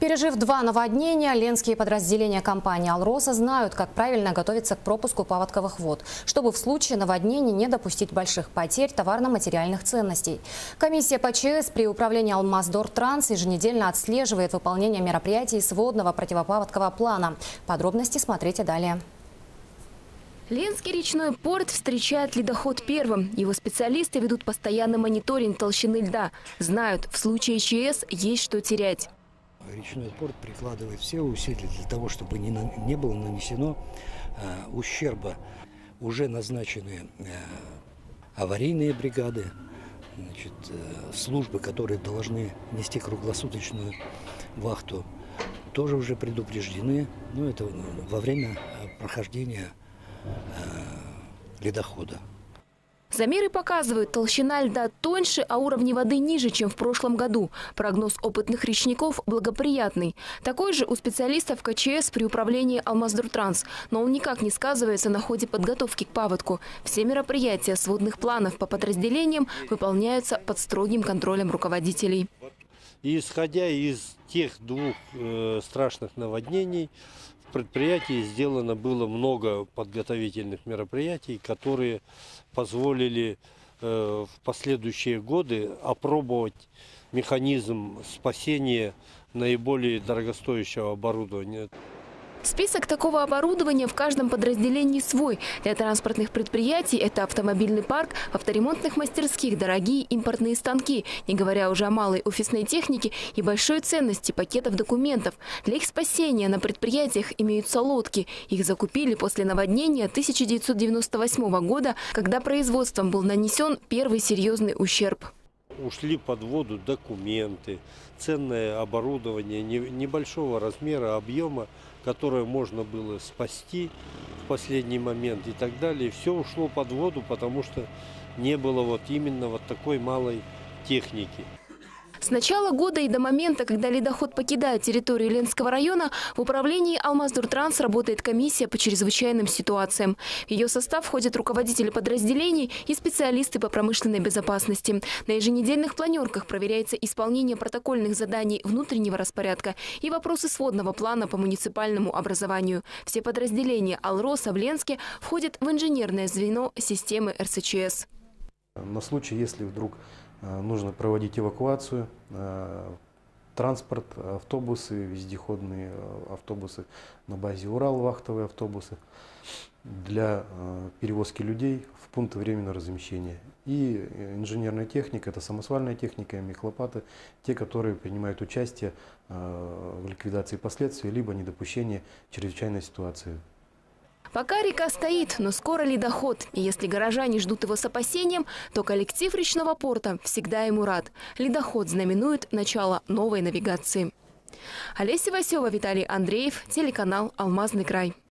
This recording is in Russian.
Пережив два наводнения, ленские подразделения компании «Алроса» знают, как правильно готовиться к пропуску паводковых вод, чтобы в случае наводнений не допустить больших потерь товарно-материальных ценностей. Комиссия по ЧС при управлении «Алмаздортранс» еженедельно отслеживает выполнение мероприятий сводного противопаводкового плана. Подробности смотрите далее. Ленский речной порт встречает ледоход первым. Его специалисты ведут постоянный мониторинг толщины льда. Знают, в случае ЧС есть что терять. Речной порт прикладывает все усилия для того, чтобы не, на, не было нанесено э, ущерба. Уже назначены э, аварийные бригады, значит, э, службы, которые должны нести круглосуточную вахту, тоже уже предупреждены. Но это во время прохождения ледохода. Замеры показывают, толщина льда тоньше, а уровни воды ниже, чем в прошлом году. Прогноз опытных речников благоприятный. Такой же у специалистов КЧС при управлении «Алмаздуртранс». Но он никак не сказывается на ходе подготовки к паводку. Все мероприятия сводных планов по подразделениям выполняются под строгим контролем руководителей. Исходя из тех двух э, страшных наводнений, предприятии сделано было много подготовительных мероприятий, которые позволили э, в последующие годы опробовать механизм спасения наиболее дорогостоящего оборудования. Список такого оборудования в каждом подразделении свой. Для транспортных предприятий это автомобильный парк, авторемонтных мастерских, дорогие импортные станки, не говоря уже о малой офисной технике и большой ценности пакетов документов. Для их спасения на предприятиях имеются лодки. Их закупили после наводнения 1998 года, когда производством был нанесен первый серьезный ущерб ушли под воду документы, ценное оборудование небольшого размера, объема, которое можно было спасти в последний момент и так далее. Все ушло под воду, потому что не было вот именно вот такой малой техники. С начала года и до момента, когда ледоход покидает территорию Ленского района, в управлении «Алмаздуртранс» работает комиссия по чрезвычайным ситуациям. В ее состав входят руководители подразделений и специалисты по промышленной безопасности. На еженедельных планерках проверяется исполнение протокольных заданий внутреннего распорядка и вопросы сводного плана по муниципальному образованию. Все подразделения «Алроса» в Ленске входят в инженерное звено системы РСЧС. На случай, если вдруг нужно проводить эвакуацию, э, транспорт, автобусы, вездеходные э, автобусы на базе Урал, вахтовые автобусы для перевозки людей в пункты временного размещения. И инженерная техника, это самосвальная техника, мехлопаты, те, которые принимают участие в ликвидации последствий, либо недопущении чрезвычайной ситуации. Пока река стоит, но скоро ледоход. И если горожане ждут его с опасением, то коллектив речного порта всегда ему рад. Ледоход знаменует начало новой навигации. Олеся Васева, Виталий Андреев, телеканал «Алмазный край».